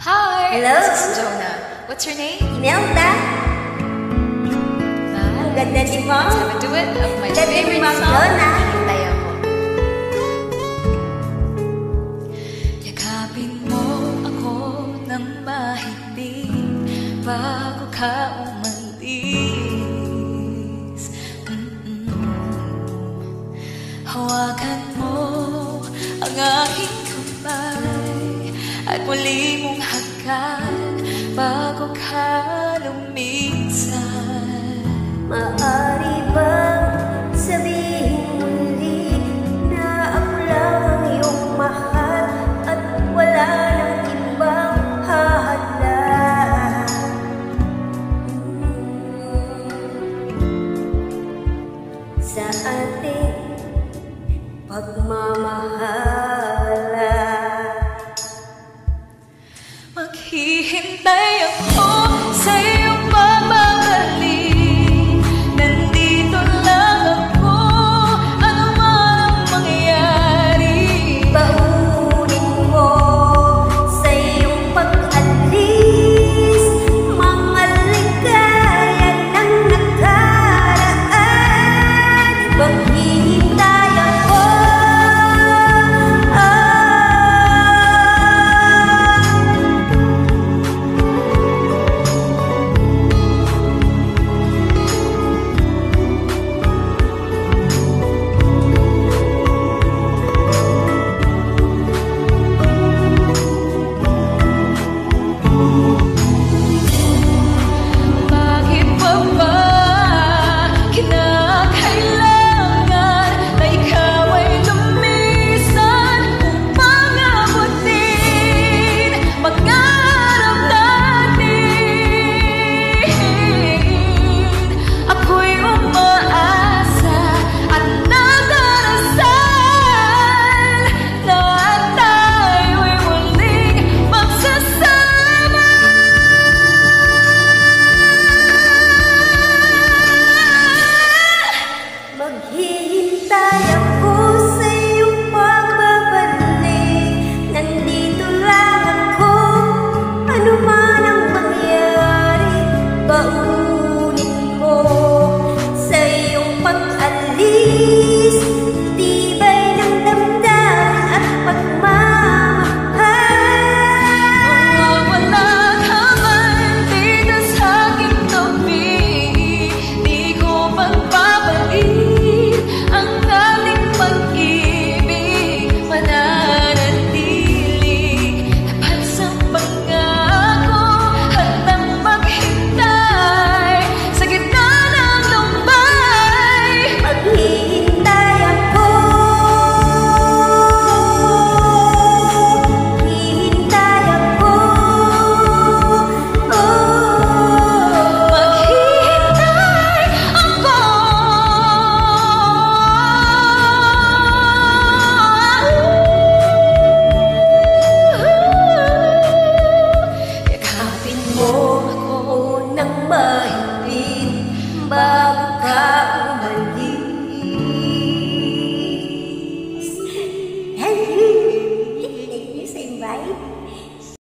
Hi! Hello? This is Jonah. What's your name? Imelda, ang ganda ni mo. Let's have a duet of my ni favorite song, Jonah. Hintay Ako. Yakapin mo ako ng mahigpit bago ka umalis. Hawakan mo ang aking kamay at muli hagkan bago ka lumisan. Maari bang sabihin muli na ako lang ang iyong mahal at wala nang ibang hahadlan? Sa ating pagmamahalan